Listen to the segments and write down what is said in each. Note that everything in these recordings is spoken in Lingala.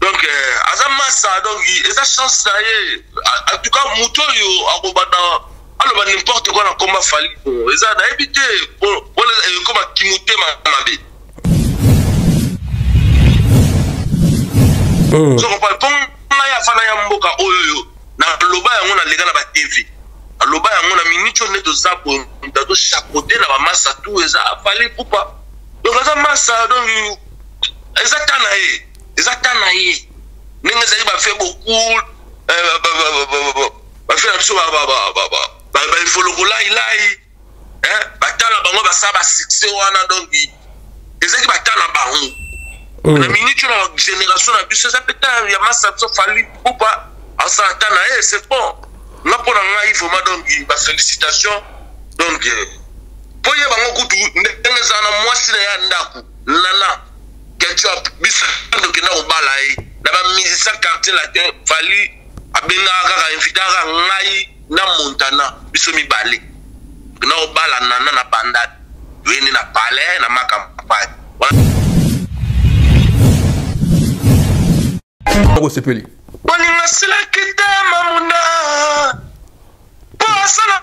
donc euh, aza masa donc eza chance na ye en tout cas moto oyo akobanda aloba n'importe quoi na komba fali eza nayebi te mpona ekoma kimotema mabe hmm. sokopa mpo ngai afana ya mboka oyo oyo naloba yango nalega na batv aloba yango na miniti oyo nde toza boye moto azochapote na bamasa tu eza fali pupa donc aza masa donc eza ta na ye eza ta na ye ndenge ezali bafe bokul bafe na biso baefolokolailayi batala bango basala basuccès wana donc ezalaki bata na bango mm. na minute oyo na génération na biso eza peta ya masa biso fali pupa asala ta na ye c'est bon nga mpo na ngai vraiment donc bafélicitation donc mpo euh, ye bango kutu ndenge eza na mwasi na ye ya ndako Nana, ketchup, biso ndoki na obala ye. Na ba musiciens quartier latin, Fally abengaka kaka invita kaka ngai na Montana, biso mibale. Na obala Nana na bandaki. Toyende na palais na makampani. Oko sepeli. Bolinga sila kitema muna. Po asala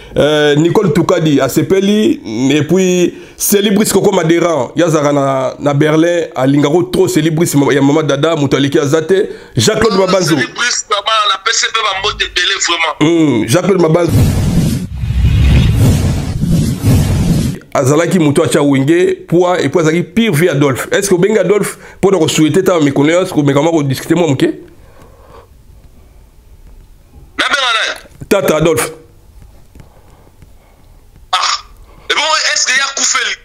Euh, Nicole Tukadi asepeli et puis Celibris Koko Maderan yazaka na, na Berlin alingako trop Celibris ya mama dada moto aleki aza te Jacques-Claude ah, Mabanzo hmm, Jacques-Claude Mabanzo azalaki moto atya wenge poids epuis azalaki pire vie adolphe est ce que obengi adolphe mpo na kosuete ta mikolo nyonso komekama kodiscute mwa moke nabenga nani tata adolphe ah ebongo eske ya kufeli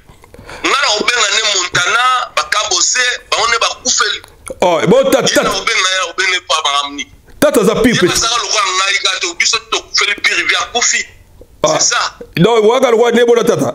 nga na obenga ne montana bakabose bango ne bakufeli oh, eh, bon, tata, tata. obenga ya obenge pa bangamni tata aza pire petit azaka lokola ngai gato biso tokufeli pire via kufi ah. c'est ça donc waka lokola ne bona tata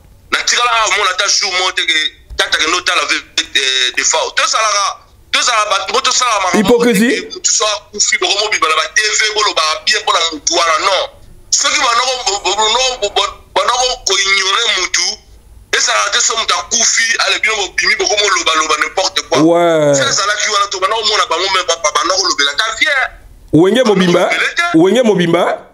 natikalaka komona ata jour moko te ke tata kende otala eh, defao tozalaka tozala bato bo tosalaka makambohypocrisie motu so akufi bokomobima na batv bolobaka bie mpo na motu wana non soki banoko koignore motu ezalaka te so moto akufi ale bino bobimi bokomi olobaloba n'importe quoi so ezalaki wana to banoko omona bango me papa banoko olobela ta vie wenge mobimba wenge mobimba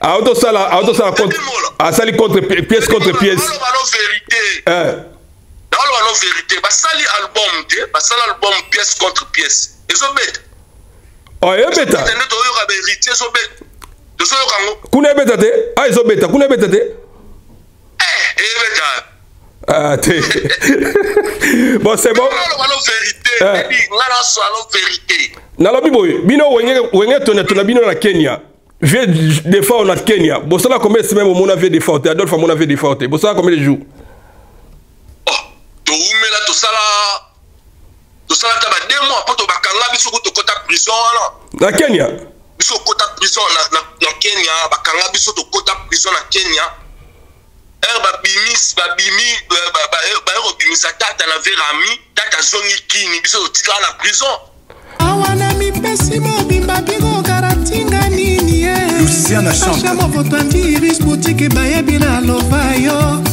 aotosala aotosala contre asali contre pièce contre pièce naoloba no vérité basali album te basali album pièce contre pièce ezobeta oyebeta oh, nde toyoka baheritier ezobeta tozoyoka yango kuna ebeta te a ah, ezobeta kuna ebeta te Eh, eyebeka. Ah, te. bon, c'est bon. nalobi boye bino wenge tona tona bino na kenya vie defao na kenya bosala combien de semaine omona vie defao te adolphe amona vie defao te bosala combien de jour oh, toumela tosala tosala ata ba deux mois poto bakanga biso kutu kota prison wana na kenya biso kota prison na, na, na kenya bakanga biso tokota prison na kenya ere eh, babimis babimi eh, baye eh, kobimisa tata na verami tata azongi kini biso totikala na prison awa na mipesi mobimba biko karatinga nini ye luciana chantemovoto antiiris botike bayebi na lova yo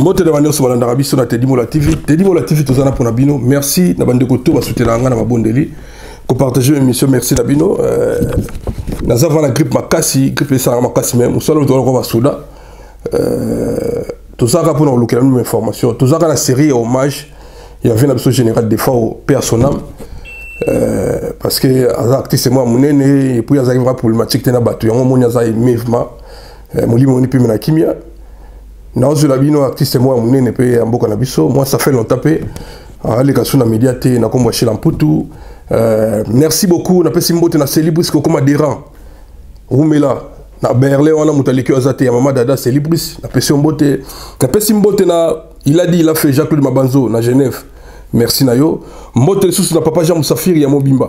mbote na banionso balandaka biso na tedimo la tv tedimo la tv toza na mpona bino merci na bandeko to basutenaka ngai na mabondeli kopartage émission merci na bino euh, naza vana grippe makasi grippe esalaka makasi me mosala oyo tozalaka basoda euh, tozalaka mpona kolukela nino information tozalaka na série ya hommage ya vie na biso général defao mpe ya son âme Euh, parce que aza actrice mwa monene epuis azalaki vraiment problématique te na bato yango omoni aza emevema eh, molimo ni pime na kimia naozwela bino artiste moko ya monene mpe ya mboka na biso mwa ça fait longtemps mpe aleka su na media te na nkombo ya shela mputu euh, merci beaucoup napesi mbote na celibris kokoma deran rumela na berlin wana moto aleki oyo aza te ya mama dada celibris napesi yo mbote napesi mbote na iladi ilafe jacques claude mabanzo na genève merci na yo mbote lisusu na papa jean musafiri ya mobimba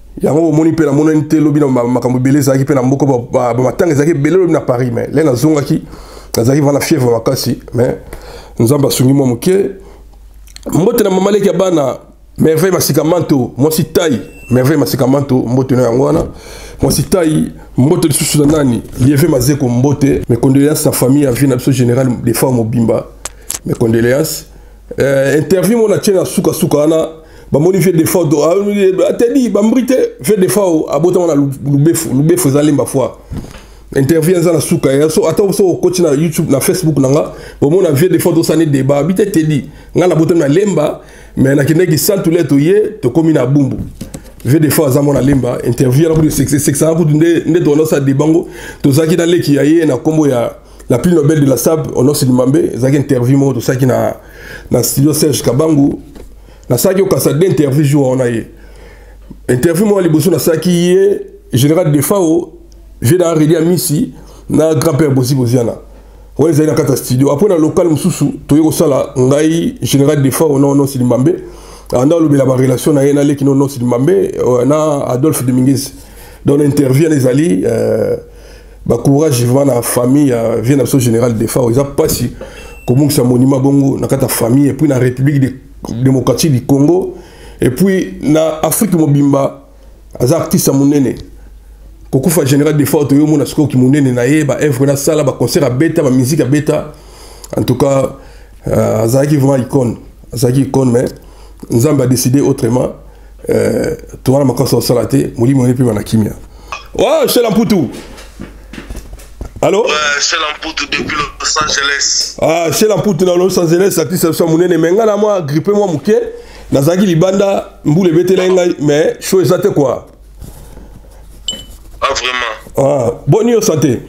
yango omoni mpe namonani te lobi na makambo ebele ezalaki mpe na mboka bamatanga ezalaki ebele lobi na paris mais le nazongaki nazalaki vana fievre makasi mais nzambe asungi mwa moke mbote na mama leki ya bana merveille masikamanto mwasi tai merveille masikamanto mbote na yango wana mwasi tai mbote lisusu na nani lieve mazeko mbote mes condoléances na famille ya vie na biso général de femme mobimba mes condoléances euh, interview mona tie na suka suka wana bamoni vie defa atedi bambri te vie defa abotama na lubefu lubefu eza lemba foi interview eza na suka ya so ata so okoti na youtube na facebook na nga bomona vie defa tosani deba bite tedi nga nabotami na lemba me nakendeki santu le toye tokomi na bumbu vie defa aza mwana lemba interview yana kutu seksana kutu nde tokona sa debango tozalaki na leki ya ye na nkombo ya la plus nobel de la sab onosi limambe ezalaki interview moko tosalaki na, na studio serge kabangu nasalaki okasa de interview jour wana ye interview moko liboso nasalaki ye général defao vie na redi ya misi na grand père bozi boziana oyo ezali na kati ya studio apres na local mosusu toyei kosala ngai général defao na onosi limambe anda olobela barelation na ye na leki na onosi limambe euh, na adolphe dominguez donc na interview wana ezali euh, ba courage vraiment na famille ya vieux na biso général defao eza mpasi kobungisa monima bongo na kati ya famille epuis na république de, démocratique du congo epuis na afrique mobimba aza artiste ya monene kokufa général defao toyo omona sikoyo kimonene na ye baevre nasala baconcert abeta bamusike abeta en tout cas euh, azalaki vraiment icone azalaki icone mais nzambe adécide autrement Euh, towana makambo ya kosala te molimo oyo epema na kimia o shela mputu alo shela mputu depuis los angeles ah shela mputu na los angeles atisa biso ya monene me ngai na mwa gripe mwa moke nazalaki libanda mbula ebetelaki ngai mais show eza te kua ah vraiment ah boni yo sante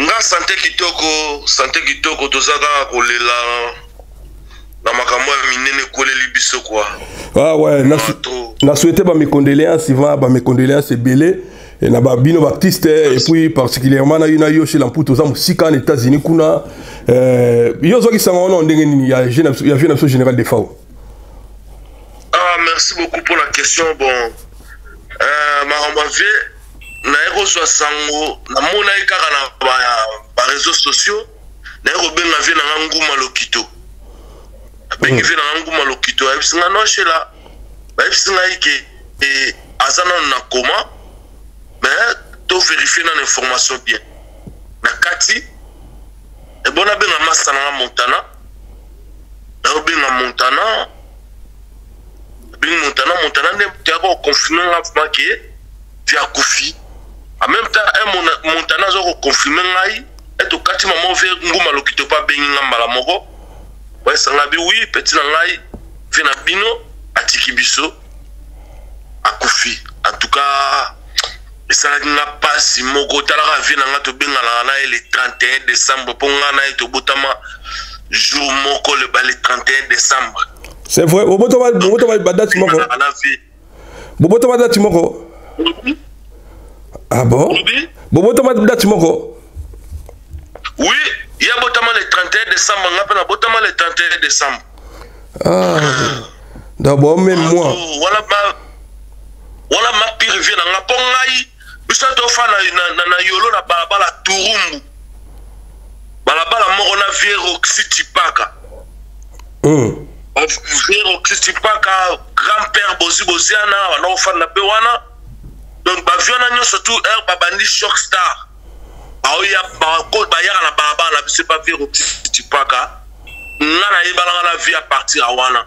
nga sante kitoko sante kitoko toza kaka kolela na makambo ya minene ekweleli biso kwa ah ouais, na, na souhaite ba mes condoléances va ba mes condoléances ebele eh, na babino baptiste eh, et puis particulièrement na yo na yo chez lamputa oza mosika na états-unis kuna eh, yo ozwaki sango wana ndenge nini ya vie na biso général de fao ah merci beaucoup pour la question bon euh, makambo ya vie naye kozwa sango namonaki kaka na bareseau sociaux naye kobenga vie na nga nguma lokito abengi vie na nga nguma lokito ayebisi nga non shela bayebisi ngai ke eh, aza nano na koma mais toverifie nano information bien na kati ebona eh, benga masta na nga montana nayobenga montana abengi montana montana nde teyaka koconfirme nga vrima ke via kufi en même temps eh, montana aza koconfirme ngai eto kati mama ovie nguma lokito mpe abengi nga mbala moko bayesanga bi wi peti na ngai vie na bino atiki biso akufi antuka esalaki nga mpasi moko otalaka vie na ngai tobenganaka na ye le 31 décembre mpo ngai na ye tobotama jour moko le bale 31 décembre c'est vrai obotama badate moko bobotama dati moko ah bon bobotama dati moko oui ye abotama le 31 décembre nga mpe nabotama le 31 décembre ah. donc bomeme moi wana ma pire vie na nga mpo ngai biso tofa na, na, na, na yolo na balabala turumbu balabala moko na vieux roxy tipaka mm. vieux roxy tipaka grand père bozi boziana wana ofanda mpe wana donc bavio wana nyonso tu heure babandi shock star baoya bayaka na balabala biso epa vieux roxy tipaka nga nayebalanga na vie apartir ya wana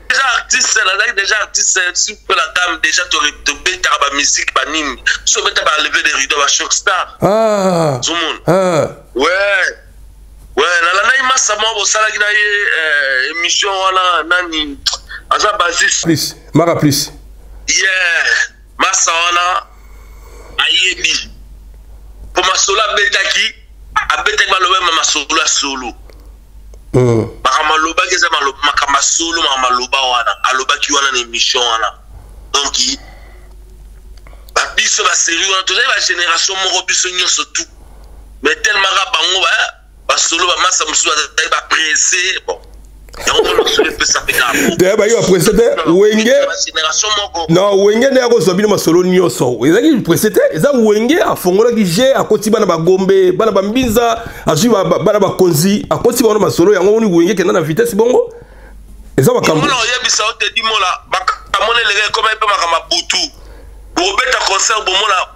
deja artiste nazalaki deja artiste surtout la dame deja tobetaka bamusike banini biso obeta baleve de rideau bashock star ah. zomona ah. we we nalandaki masa moko bosalaki na ye eh, émission wana nani aza basis maka plus yeah masa wana ayebi mpo masolo abetaki abetaki baloba ma masolo ya solo hmm. makambo alobaki eza makambo ya solo makambo aloba wana alobaki wana na émission wana donc babiso baserie wana tozali bagénération moko biso nyonso tu mais telemaka bango ba basolo bamasa mosusu bazali baprese bon te bayi baprese te wenge non wenge nde akozwa bino masolo nyonso ezalaki prese te eza wenge afongolaki je akoti bana bagombe bana bambinza azwi bana bakonzi akoti bango masolo yango moni wenge kenda na vitesse bongo eza makambo oyebisa yo te dimola makambo na elenge ekomaki mpe makambo ya butu bobeta concert bomona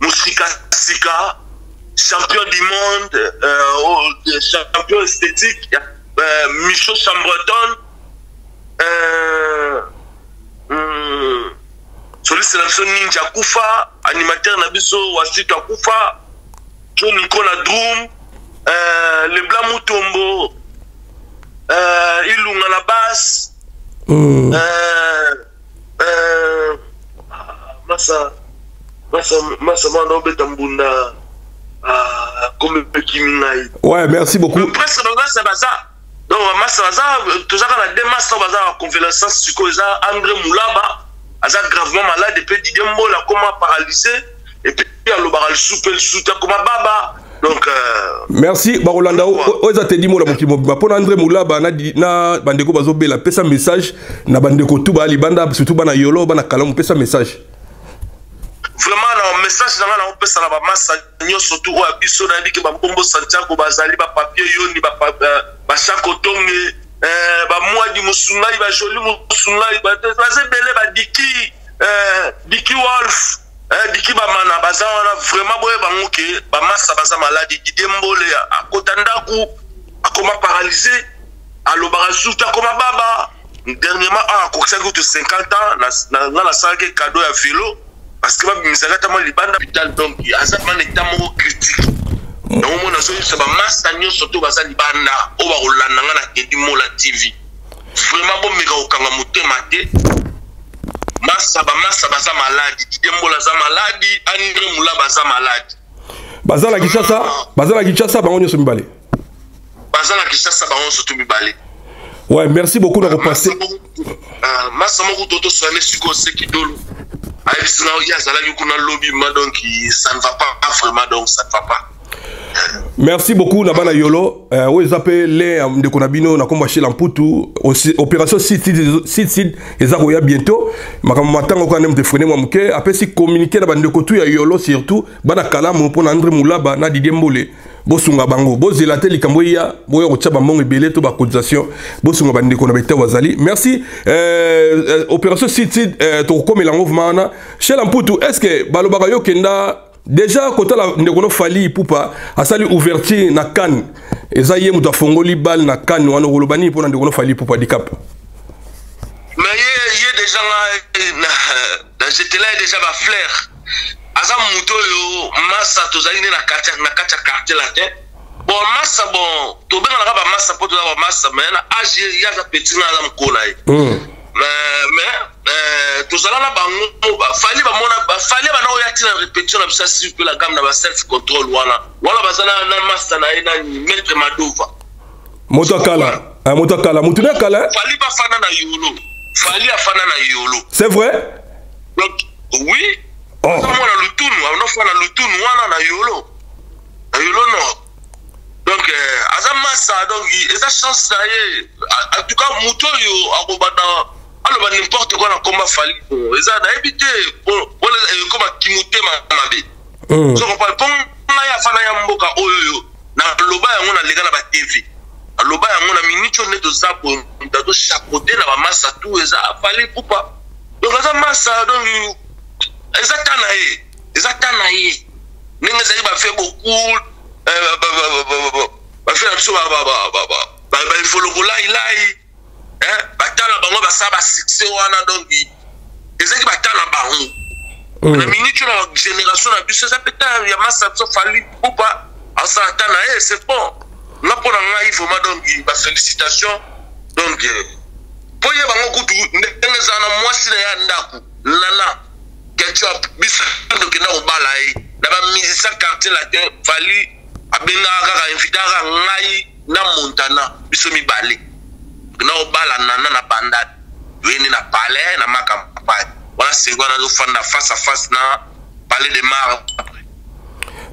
musikasika champion du monde euh, champion esthétique euh, micho chambreton euh, mm, soliste na biso ninja akufa animateur na biso wasito akufa to nicola drum euh, lebla mutombo euh, ilunga na base mm. euh, Euh, masa masa masa mwana obeta mbunda ah, komi ekimi ngai ouais merci beaucoup euh, presque bamasa baza donc bamasa baza tozaka na de masa oyo baza baconvalescence sikoyo eza andre mulaba aza gravement malade mpe didie mbola akoma paralyse et puis alobaka lisusu mpe lisusu te akoma baba donc euh, merci bakolanda oyo eza tedi mola mokili mobimba mpo na andre molaba na, na bandeko bazobela pesa message na bandeko tu baya libanda surtout bana yolo bana kalamu pesa message vraiment na message na ngai naopesa na bamasa nyonso tu oyo ya biso nayebi ke bambombo santiago bazali bapapier yoni bachako euh, tonge eh, bamwadi mosungai bajoli mosungai baza ebele badiki eh, diki wolf eh, diki bamana baza wana vraiment boye bango ke bamasa baza maladi didie mbole akota ndako akoma paralyse alobaka surtout akoma baba dernièrement awa akokisaki kutu 50 ans nga nasalaki kado ya velo parce que babimisaka ata mwa libanda vital donc aza bana eta moko critique yango mona azoyebisa bamasta nyonso to baza libanda oyo bakolanda nga na kedi mola tv vraiment bomeka kokanga motema te masa bamasa baza maladi didie mbola aza maladi andre mula baza maladi baza na kinshasa baza na kinshasa bango nyonso mibale baza na kinshasa bango nyonso tu mibale ouais merci beaucoup na kopase masa moko to toswane sikoyo seki dolo ayebisi nao ye azalaki kuna lobi ma donc ça ne va pas ah, vraiment donc ça ne va pas merci beaucoup na bana yolo euh, oyo eza mpe le ya ndeko na bino na nkombo ya shela mputu opération sidsid eza koya bientôt makambo matango kaka nde moto efrene mwa moke apesi communiqué na bandeko tu ya yolo surtout bana kalamu mpo na andre mulaba na didie mbole bosunga bango bozela te likambo eya boya kotya bambongo ebele to bacotisation bosunga bandeko na baetat bazali merci euh, euh, opération sud sud euh, tokokomela yango vrema wana shela mputu est ce que balobaka yo kenda déjà kotala ndeko no fali ipupa asali ouverture na kane eza ye moto afongoli bale na kane wana okoloba nini mpo na ndeko no fali ipupa dikap mais ye, ye déjà nga na, na jetela ye déjà bafleur aza moto oyo masa tozali nde na kati ya quartier latin bon masa bon tobenganaka bamasa mpo toza bamasa mai na age ye aza peti nga aza mokolo na ye hmm. mais euh, tozala na bango bafali bamona bafali bana oyo atina répétition na biso ya silpe la gamme na ba self contrôle wana wana baza na masa na ye nani maître madova moto ya kala ah, moto ya kala motu na kala fali bafanda na yolo fali afanda na yolo c'est vrai donc oui oh. azomona lutunu anofa na lutunu wana na yolo na yolo nord donc euh, aza masa donc eza chance na ye en tout cas moto oyo akobanda aloba n'importe quoi na komba fali eza nayebi te wana ekoma eh, kimotema mabe hmm. sokopa mpo ngai afana ya mboka oyo yo naloba yango naleka na batv aloba yango na miniti oyo nde toza boye moto azochapote na bamasa tu eza fali pupa donc aza masa donc eza ta na ye eza ta na ye ndenge ezali bafe beaucoup bafe na biso baefoloko lailai bata na bango basala basuccès wana donc ezalaki bata na bango oh. na miniti oyo na génération na biso eza mpe ta ya masa biso fali pupa asala ta na ye c'est bon nga mpo na ngai vraiment donc bafélicitation donc euh, po ye bango kutu ndenge ezala na mwasi na ye ya ndako nana ketchup biso tokenda kobala ye na bamusicien quartier latin fali abengaka kaka invitaka ngai na montana biso mibale tokenda kobala nana na bandal yoyende na palais na makampani wana seko wana azofanda face à face na palais de mar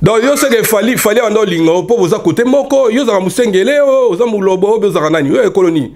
donc yo seke fali fali abanda olinga yo mpo boza kote moko yo ozalaka mosengele oyo oza molobo oyo ozalaka nani oyo ekolo nini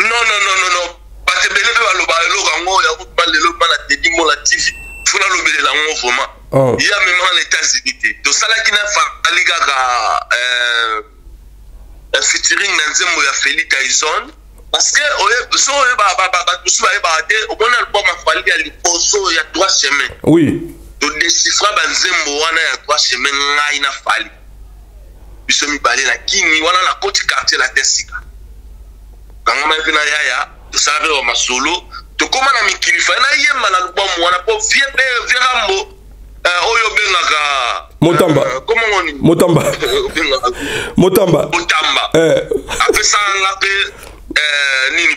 Non non non non non. Parce que bele ba loba eloko yango ya ko ba lelo ba la tedi mo la TV. Funa lobele la ngo vraiment. Oh. Ya même en États-Unis te. To sala ki na fa ali kaka euh un featuring na nzembo ya Feli Tyson. Parce que oye so oye ba ba ba ba tout ça ba te au moins le bon ma fali ya liposo ya trois chemins. Oui. To déchiffra ba nzembo wana ya trois chemins ngai na fali. biso mibale na kini wana nakoti quartier latin sika kangamai mpe na yaya tosalaka yo masolo tokóma na mikili fai nayemba na lubamu wana mpo vie mpe vie rambo eh, oyo obengaka motamba eh, komongoni motamba motamba motamba eh. apesaka nga mpe nini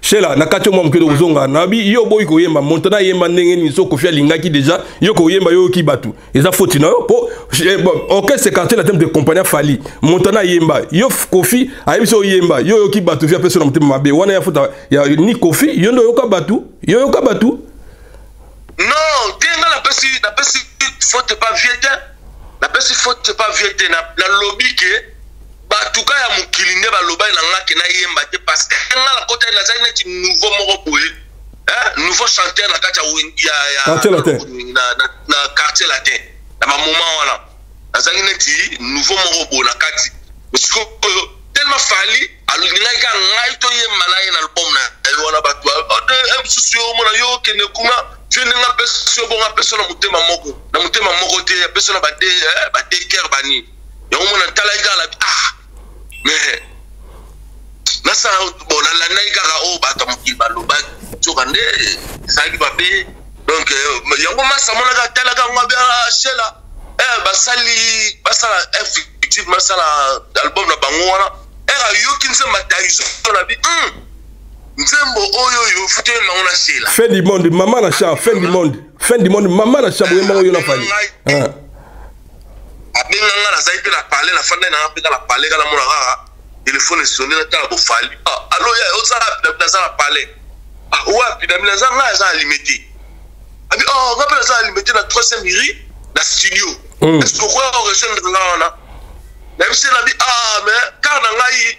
shela na kati mwa moke tokozonga nabi yo oboyi koyemba moto na yemba ndenge nini so kofi alingaki deja yo koyemba yo oyoki bato eza foti na yo mpo eh, orchestre quartier latin de compagnie afali moto na yemba yo kofi ayebi so oyemba yo oyoki bato fi apesi na motema mabe wana ya fota ya ni kofi yo nde oyoka bato yo oyoka bato non te nga napesi napesi faute pa vie te napesi faute pa vie te nalobi ke bato ka ya mokili nde balobaki na nga ke nayemba te parce que nga nakotaki nazali neti nouveau moko boye nouveau chanteur na kati ya quartier latin na quartier latin na bamoment wana nazalaki neti nouveau moko boye na kati sikoyo tellement fali alingaki ka ngai toyemba na ye na album na ye wana bato mosusu yo omona yo okende kuna je ndenge apesi yo bongo apesi yo na motema moko na motema moko te apesi yo na badeker eh, banini yango mona natalaki kaka na ah mais nasala bon nalandaki kaka oyo oh, bato ya mokili balobaki soka nde ezalaki babe donc euh, yango masa amonaka atalaka yango abe ah, shela eh, basali basala effective basala album na bango wana ere eh, ayoki nse mataiso na bi hmm, nzembo oyo oyo futi oyemba yango na shela fin du monde mama na cha fin du monde fin du monde mama na cha boyemba oyo na fali abenga nga nazali mpe na pale na fanda nanga mpe kaka na pale kaka namona kaka telefone esone natala bofali ah, alo ya oza wapi na naza na pale ah, wapi na naza nga aza alimete abi o oh, nga mpe naza alimete na troisième iri na studio hmm. est ce que okoya orejoindre nga wana nayebisi ye nabi ah mais kar na ngai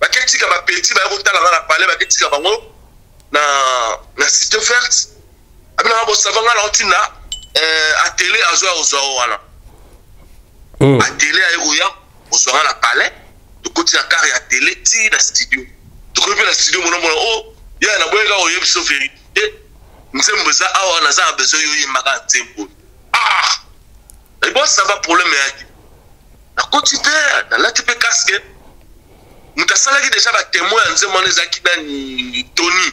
baketika bapeti baya kotala nga na pale baketika bango na na cité verte abinaka bosava ngai na otinda eh, atele azwa ya ozwa o wana hmm. atele aye koya ozwa ngai na palais tokoti na kare ya tele ti na studio tokomi mpe na studio monamona o oh, ya na boyeka oyebisa biso verité nzembo eza awa naza na besoin yo yembaka nzembo ah ebosava problème yaki nakoti mpe nalati mpe casque moto asalaki deja batemoin ya nzembo wana ezalaki nani tony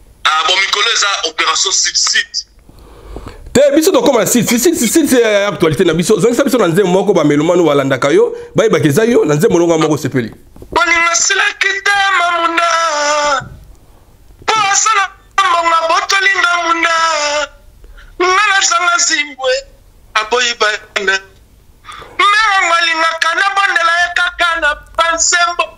Ah bon mikolo eza operation sud sud. te biso tokóma site ya actualité na biso zongisa biso na nzembo moko bamelomani balandaka yo bayebaka eza yo na nzembo longo moko osepeli bolingo silaki te mamuna mpo asala mbongo abotoli nga muna nga nazanga zimbwe aboyi bana mmerango alingaka nabondela ye kaka na banzembo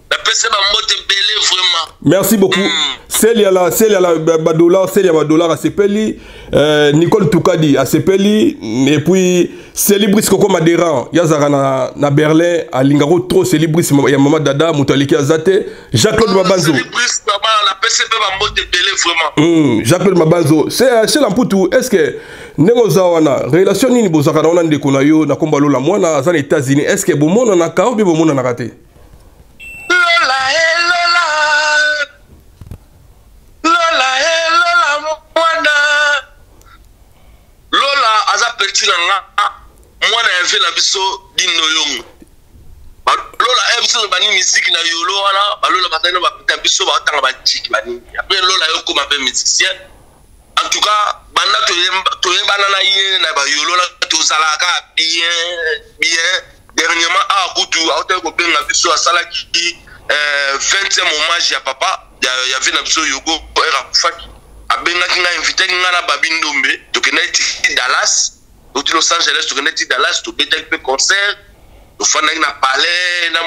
napesa bambote ebele vraiment merci beaucoup mm. seli ya la seli ya la badollar seli ya badollar asepeli euh, nicole tukadi asepeli et puis celibris koko maderan ye azalaka na, na berlin alingako trop celibris ya mama dada moto aleki aza te jacques claude ah, mabanzo mm, jacques claude mabanzo sela mputu est ce que ndenge oza wana relation nini bozalaka na wana ndeko na yo na kombo alola mwana aza na états-unis est ce que bomonanaka obe bomonanaka te Lola e lola Lola e lola mwana Lola aza petit na nga mwana ya vie na biso dino yongo balola eh, biso na bani miziki na yolo wana balola bazali na biso baotanga bajiki banini apres lola yo okoma mpe musicien en tout cas banda toyebana na ye na bayolola tozalaka bien bien dernièrement awa ah, kutu autaki kobenga biso asalaki 20e euh, hommage ya papa ya vie na biso yogo er akufaki abengaki ngai invitaki ngai na babi ndombe tokendaki ti dallas touti los angeles tokende ti dallas tobetaki mpe concert tofandaki na palais na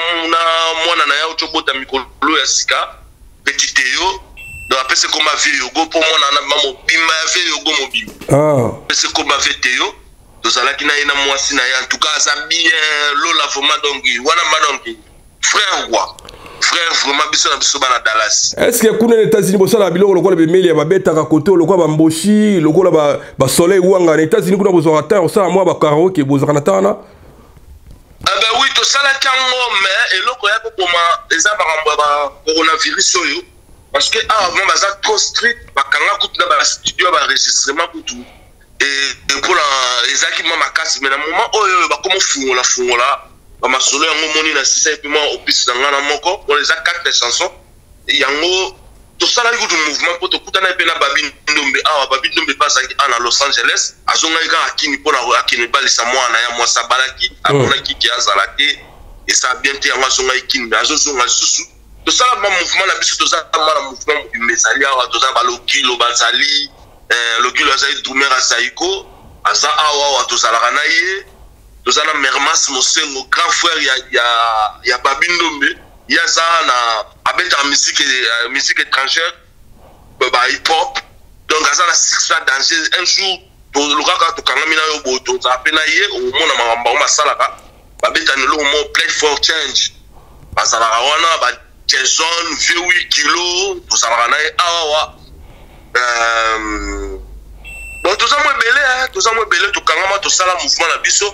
mwana na yao tobota mikolo ya sika petit teo donc apesi ekoma vie yogo mpo mwana na ma mobimba ya vie yogo mobimba ah. apesi ekoma vie teo tozalaki na ye na mwasi na ye en tout cas aza bien lola vraiment donki wana madonki frère wa frère vraiment biso na biso bana dallas est ce que kuna na états-unis bosalaka biloko lokola bemeli ya babetaka kote lokola bamboshi lokola basoleil ba wanga na états-unis kuna bozwaka ntan ya kosala mwa bakaroke bozalaka na ntan wana Ah ben oui, tout ça là, quand on met, et l'autre, il y a beaucoup de gens qui ont le coronavirus. Parce que avant, ah, ils sont trop stricts, ils ont un studio, un enregistrement, tout. lokola ezalaki mwa makasi me na moma oyo oyo bakoma fungola fungola bamasolo yango omoni na sisa epe mwa opisi na ngai na moko wana eza quatre chanson yango tosalaki kutu mouvement mpo tokutana mpe na babi ndombe awa babi ndombe mpe azalaki awa na los angeles azongaki kaka kini mpo na akende balisa mwana ya mwasi abalaki amonaki ke azala te esa bien te yango azongaki kini azozonga lisusu tosala ba mouvement na biso toza kama na mouvement mobimba ezali awa toza balokilo bazali eh, lokilo azali drumer ya zaiko aza awa awa tozalaka na ye toza na mermas mosengo grand frère ya, ya, ya babindombe ye aza na abetaka musique, uh, musique étrangère ba ba hip hop donc aza na succès dangereuse un jour tolukaka tokangami na yo boye tozala mpe na ye omona makambo bango basalaka babetani eloko moko play for change bazalaka wana ba jason vieux kilo tozalaka na ye awawa euh, bon toza mo ebele toza mo ebele tokangama tosala mouvement na biso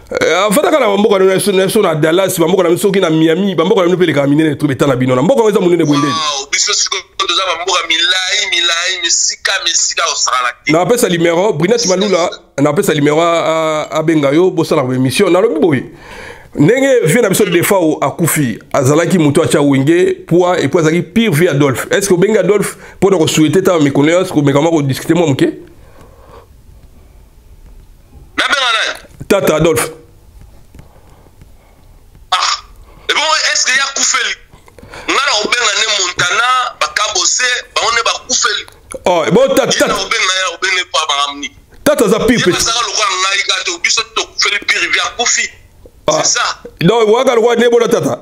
Eh, afandaka na bamboka na biso na biso na dallas bamboka na biso soki na miami bamboka na bino mpe elekaka minene to betala bino na mboka yango eza monene bondeli biso sikoyo toza bamboka milai milai misika misika osakana te napesa limero brinet malula napesa limero abenga yo bosalaka baémission nalobi boye ndenge vie na biso defao akufi azalaki moto atya wenge poi epui azalaki pire vie adolphe est ce que obengi adolphe mpo na kosuete ta mikolo nyonso komekama kodiscute mwa moke nabenga naye tata adolphe ah ebongo eske ya kufeli nga na obenga ne montana bakabose bango ne bakufeli oh, bo tata obenga ya obenge pa bangamni tata aza pire petit azaka lokola ngai ka to biso tokufeli pire via kufi ah. c'est ça donc waka lokola ne bona tata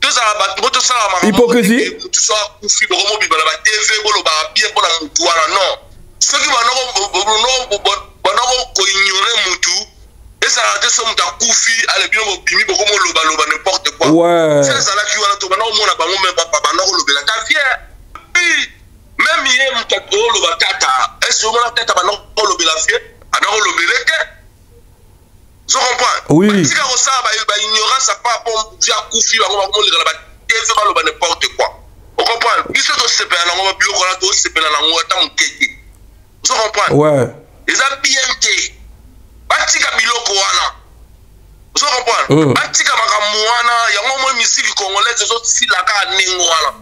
tozala bato mpo tosalaka makambohypocrisie motu so akufi bokomobibala ba tv bolobaka bien mpo na motu wana non soki banoko koignore motu ezalaka te so moto akufi ale bino bobimi bokomi olobaloba nimporte quoi se ezalaki wana to banda komona bango me papa banda kolobela ta vie pi meme ye moto oloba tata ese omona tata banda kolobela vie banda kolobele te Je comprends. Oui. Tika ko sala ba ba ignorance à part bon via kufi ba ngoma ko leka ba TV ba loba n'importe quoi. Vous comprenez? Biso to sepela na ngoma biloko na to sepela na ngoma ta mukeke. Je comprends. Ouais. Eza BMT. Ba tika biloko wana. Je comprends. Mm. Ba tika makambo wana yango moi musique congolaise ezo silaka nengo wana.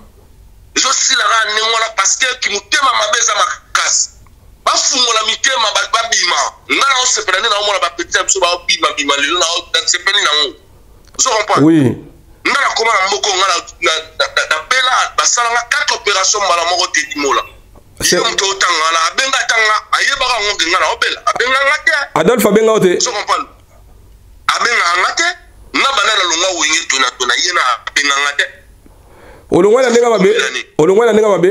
Ezo silaka nengo wana parce que kimutema mabe eza makasi. bafungola mitema bato babima nga na osepela nde naomona bapeti ya biso baobima bima lelo nasepeli nango ozo comprendre oui. nga nakoma na mboko nga napela basala nga quatre opération mbala moko te limola ye moto otanga na abenga atanga ayebaka yango ke nga na obela abenga nga te adolphe abenga yo te ozo comprendre abenga nga te nga bana na longa wenge tonatona ye na abenga nga te olongwa na ndenge mabe olongwa na ndenge mabe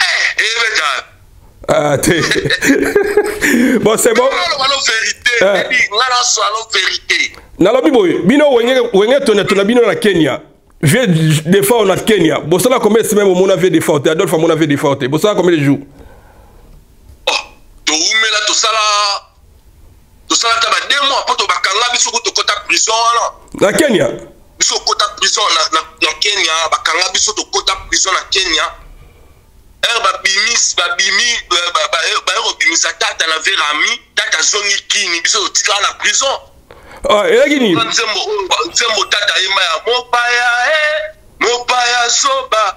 Eh, eyebeta. Ah, te. bon, c'est bon. Eh. nalobi boye bino wenge tona tona bino na kenya vie defort na kenya bosala combien de semaine bomona vie defort te adolphe amona vie defort te bosala combien de jour oh, toumela tosala tosala ata ba deux mois poto bakanga biso kutu kota prison wana na kenya biso kota prison na, na, na kenya bakanga biso tokota prison na kenya heure babimi babimi euh, baye ba, kobimisa tata na verami tata azongi kini biso totikala na prison ah, elaki nini nzembo tata yema ya mopaya eh, mopaya zoba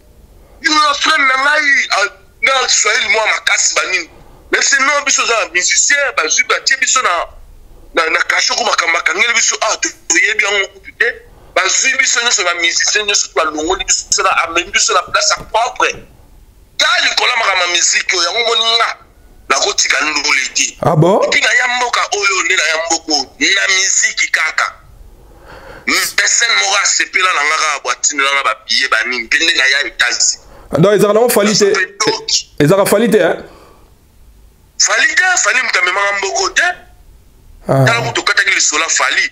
bino na frame na ngai ah, na swahili mwa makasi banini mais sinon biso oza musicien bazwi batie biso na na, na kasho ko makambo akangeli biso ah toyebi yango kutu te bazwi biso nyonso bamusicien nyonso balongoli biso amemi biso na place ya propre ta likolo makambo ya miziki oyo yango moni nga nakotika ndule te ah bon? epi na ya mboka oyo nde na ya mboka oyo na miziki kaka personne moko asepela na nga kaka bwatinelanga babiye banini mpe nde na ya etasi donc ezaka nango fali te ezaka fali te fali te fali moto amemaka mboko te tala kutu okataki lisola fali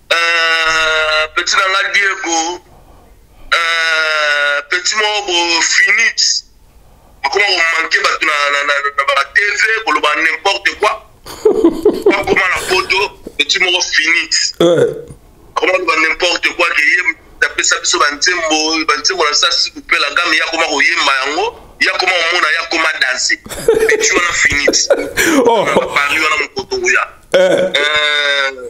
Euh, petit na nga diego euh, petit moko bofinit akoma komanke bato na, na, na, na ba tv koloba n'importe quoi akoma na poto petit moko finit akoma koloba n'importe quoi ke ye apesa biso banzembo banzembo na sasi kopela game ye akoma koyemba yango ye akoma komona ye akoma danse petit wana finit oh. paris wana mokoto oya eh. euh,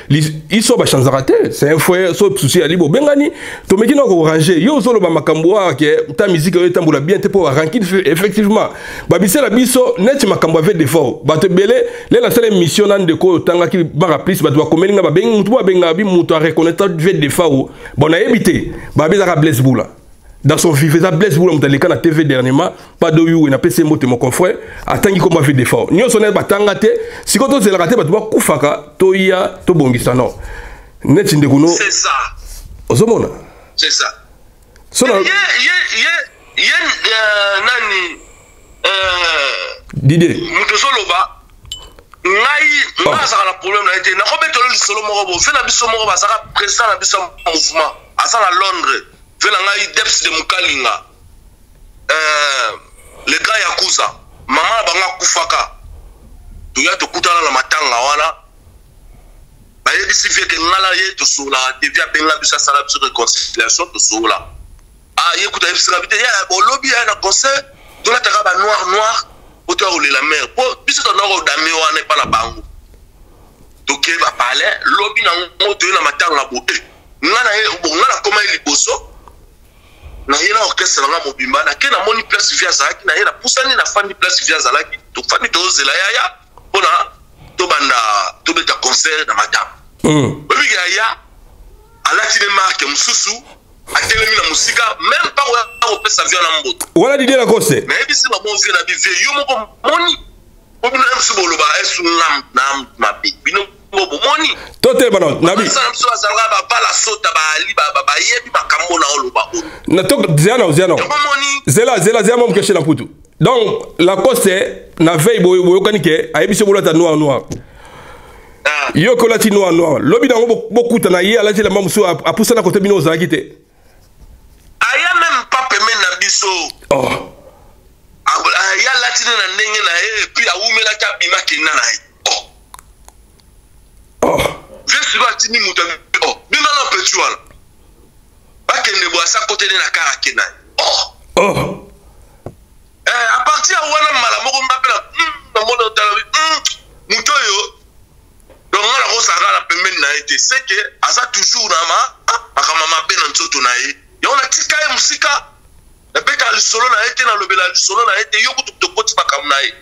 iso bachanzaka te c'est un foyer so souci ya libo obengani tomeki na korange yo ozoloba makambo wana ke ta miziki oyo etambola bien te mpo barankide effectivement babisela biso neti makambo ave defort bato ebele le nasala émission na ndeko oyo otangaki baka plus bato bakomeli nga babengi motu bo abengaka bi moto areconnaitre ve defao bon nayebi te babezaka blaise bula dans son vive eza blaise bula moto aleka na tv dernièrement pas de yuwe na pesi mbote mon confrère atangi koma vie de fort nyonso naye batanga te sikoyo tozelaka te bato bakufaka toya tobongisa no neti ndeko no ozomona so na ye ye ye ye euh, nani dide moto ezoloba ngai oh. ngai azalaka na problème na ye te nakobetolo lisolo moko bo ve na biso moko bazalaka président na biso ya mouvement aza na londres ve na ngai deps de mokalinga euh, le grand yakuza mama na bango akufaka toya tokutana na matanga wana bayebisi vie ke ngala ye tosolaka te vie abenga biso asala biso réconciliation tosola Ah, ye kuta yebisaka bite ya olobi ya na concert tolataka ba noir noir po toya kolela mare po biso tona kodame wana epa na bango toke bapale lobi na ngo toye na matanga bo e nga na ye bo nga nakoma ye liboso na ye na orchestre na nga mobimba nake namoni place vie azalaki na ye napusani nafandi place vie azalaki tofandi tozela yaya Pona to banda to beta concert na madame. Mm. Oyebi ya ya alati ne marque mususu atelemi na musika même pas oya kopesa vie na mboto. Wala didi la kose. Na yebi si ba bon vie na bi vie yo moko moni. Obino msu boloba esu nam nam mabe. Bino yango bomoni totelema na na biso na biso bazalaka babala sota baali bayebi makambo na oloba oyo na to zela na zela na zela zela zela moke chez na putu donc la cause na veille boyo boyokani ke ayebi se bolata noir noir ah. yo kolati noir noir lobi na yango bokuta na ye alati elamba mosusu apusana kote bino ozalaki te aya meme pas peme na biso oh. aya alati nde na ndenge na ye epuis awumelaki abima kenda na ye oh. oh. vesilo atindi moto oh. bima na petit wana bakende boye asa kote nde na kara kenda ye oh. oh. eh, apartir ya wana mbala moko nga mpe na hmm, namona otala hmm, moto oyo donc nga nakosaka na pembeni na ye te seke aza toujours na makambo mabe na nzoto na ye yango natika ye mosika nabetaka lisolo na ye te nalobela lisolo na ye te yo kutu tokoti makambo na ye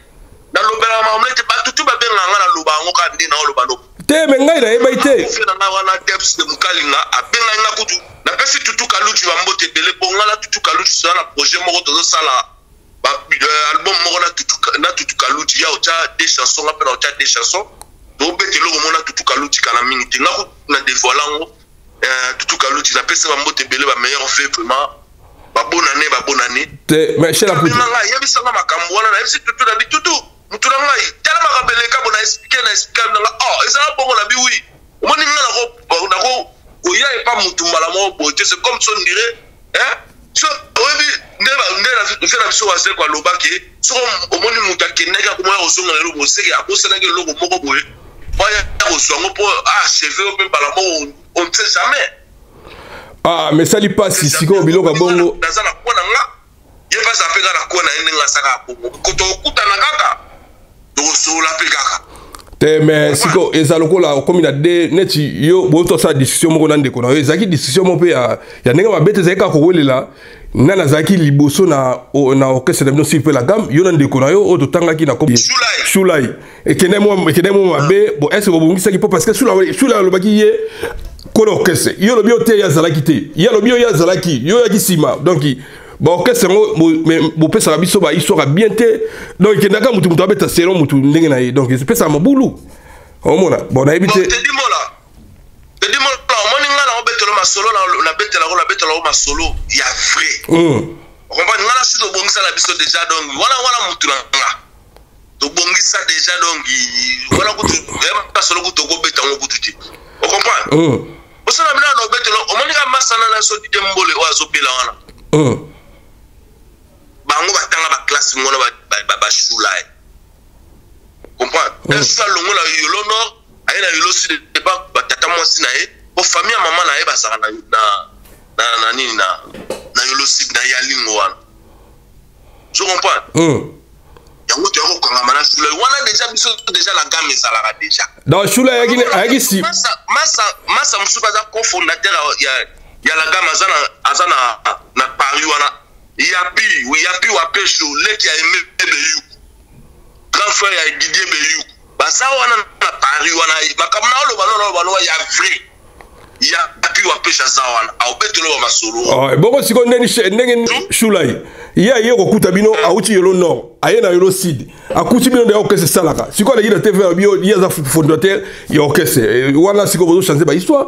nalobelaka makambo na ye te bato tu babengaka nga naloba yango kaka nde naoloba loba te me ngai nayebaki te na ngai wana deps de mokalinga abengai nga kutu napesi tutu kaluji bambote ebele mpo ngai na tutu kaluji toza na projet moko tozosala ba euh, album moko na tutu na tutu kaluti ya otia des chansons nga pena otia des chansons donc bete eloko mona tutu kaluti kana mingi te nga na dévoile ngo euh, tutu kaluti na pesa ba mbote belé ba meilleur fait vraiment ba bonne année ba bonne année te mais chez la putu nga yebisa nga makambo wana na yebisa tutu na bitutu mutu na ngai tala makambo eleka bona expliquer na expliquer na nga oh ezala bongo na bi oui omoni nga nako nako koya epa mutu mbala moko boye te c'est comme son dire hein so oyebi nde nde fe na biso wazeko alobaki soko omoni mutu akendaki akomaki kozonga na eloko oseke akosanaki eloko moko boye baya kozwa yango mpo ah cheve yo mpe mbala moko on ne sait jamais ah mesali mpasi sikoyo biloko ya bongo naza na mpo na nga ye mpe aza mpe kaka na kona ye ndenge asaka bongo koto okutana kaka tokosolola mpe kaka te me siko eza lokola okomi na de neti yo bouti osala discussion moko na ndeko na yo ezalaki discussion moko mpe ya ndenge mabe te ezalaki kaka kowelela ngai nazalaki liboso na orchestre na bino sir mpe la gamme yo na ndeko na yo oyo totangaki na shulai ekende mo ekende mo mabe bon est-ce que bobongisaki po parce que sula sula alobaki ye kola orchestre yo lobi ote ya zalaki te ya lobi yo ya zalaki yo ya kisima donc ba orchestre ngo bo pesa la biso ba histoire bien te donc ekende ka mutu mutu abeta selon mutu ndenge na ye donc pesa mabulu omona bon na yebi te masolo nabetela ko nabetela ko masolo ya vrai okomprendre nga na site obongisa na biso déjà donc wana wana mutu na nga tobongisa deja donc wana kutu basolo kutu okobeta yango kutu te ocomprendre hmm. osala bino na obetelo omoni ka masana na so dide mbole oyo azobela wana hmm. bango batanga baklasse mona bashula ye comprendre hmm. esi alongola yolo nord aye na yolo sud epa batata mwasi na ye po famille ya mama na ye bazalaka na nini na yolo sud na yalingo wana je comprends mm. yango toya kokangama na shula wana deja biso deja na game ezalaka deja donc shula ayaki masa mosusu aza cofondateur ya la game aza na paris wana yapi yapi wapesho leki ya emebe beyuku grand frère ya didier beyuku baza wana na paris wana makambo na oloba nona oloba loba ya vrai ya api wapesha aza wana aobetoloba masolo oh, bongo sikoyo ndenge hmm? shulai ye aye kokuta bino hmm. auti yolo nord aye na yolo sud akuti bino nde ya orchestre esalaka sikoyo aleki na tv ya bio ye aza fondateur ya orchestre eh, wana sikoyo bozochange bahistoire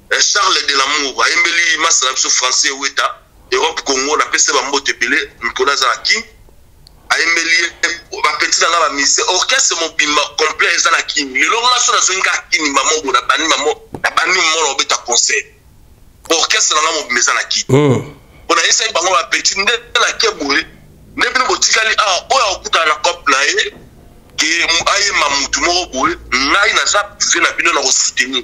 Eh, Charles de l'amour ayembeli masa na biso français weta Europe Congo na pese ba mbote ebele mikolo aza na Kin ayembeli ye ba petit na nga ba mise orchestre mobimba complet eza na Kin lelo nga so na zonga Kin ba mobo na bani ba mo na bani mo na obeta concert orchestre na nga mobimba eza na Kin hmm. pona esa ba ngo ba petit nde na kebwe nde bino botikali awa ah, oyo akutana na cop na ye ke ayemba mutu moko boye ngai naza vie na bino na kosoutenir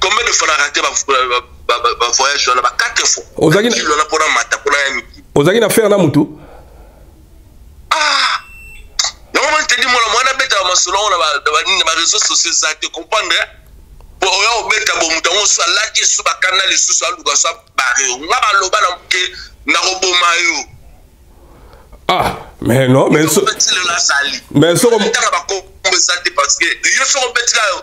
combien de fois na raté ba ba voyage wana ba quatre fois ozaki na kilo na pona mata pona ya miki ozaki na faire na mutu ah yango mwana te di mwana mwana beta ba masolo wana ba ba nini ba réseaux sociaux za te comprendre po oya obeta bo mutu yango so alaki su ba kanal lisusu aluka so bare yo nga baloba na ke na koboma yo ah mais non mais so mais so ko betaka ba kombo za te parce que yo so ko betila yo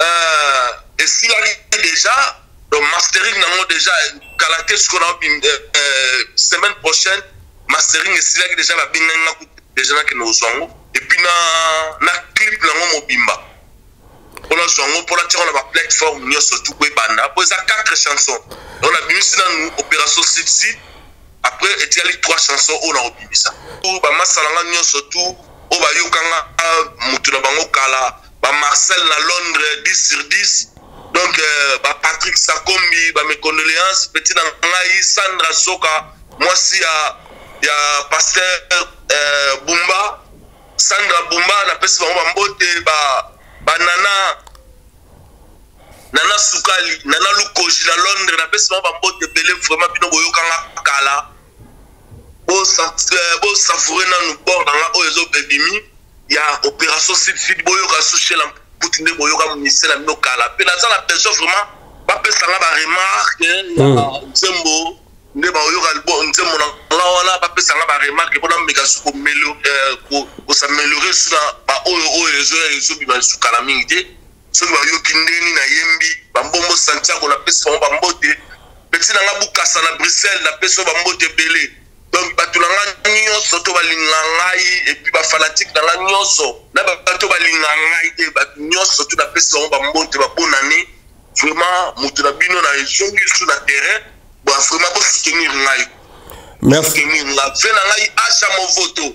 Euh, esilaki deja donc mastering nango deja kala te sikoyo nao euh, euh, semaine prochaine mastering esilaki deja babengaki nga kutu deja nakende kozwa yango epuis na, na clip nango mobimba mpo nazwa yango mpo natia yango na baplateforme nyonso tu po ebanda mpo eza 4 chanson donc nabimisi nanu opération sud sud après etikali 3 chanson oyo nakobimisa bamasala nga nyonso tu oyo bayokanga ah, motu na bango kala ba Marcel na Londres 10 sur 10 donc euh, ba Patrick Sakombi ba mes condoléances petit na ngai Sandra Soka mwasi ya ya pasteur euh, Bumba Sandra Bumba na pesi bango ba mbote ba ba nana nana sukali nana lukoji na londres napesi bango bambote ebele vraiment bino boyokanga kala bosavoure euh, nanu bord nanga oyo ezobebimi ya opération sud sud boyoka sushela mputi nde boyoka misela bino kala mpe naza na besoin vraiment bapesanga baremarke ya hmm. nzembo nde baoyoka nzembo na nga wana bapesanga baremarke mpo nameka su kosameliore su na baoyo oyo ezoya ezobima lisu kala mingi te soki bayoki ndeni nayembi bambombo santiago napesi bango bambote peti na nga bukasa na bruxelles napesi yo bambote ebele donc bato na ngai nyonso to balinga ngai epuis bafanatike na ngai nyonso na bato balinga ngai te bato nyonso to napesi bango bambote babonane vraiment moto na bino na ezongi su na terrain ba vraiment bosoutenir ngai soutenir ngai ve na ngai asha movoto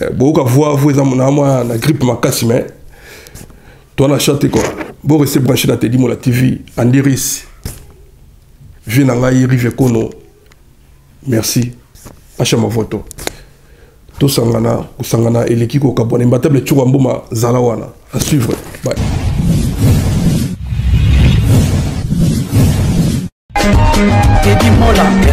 Eh, boyoka voix vous eza na mwa na grippe makasi mais toi na chante quoi bo reste branché na tedimo la tv andiris vie na ngai rive kono merci acha mavoto tosangana kosangana eleki kokabwana imbatable tshunga mboma zala wana à suivre bye Teddy Mola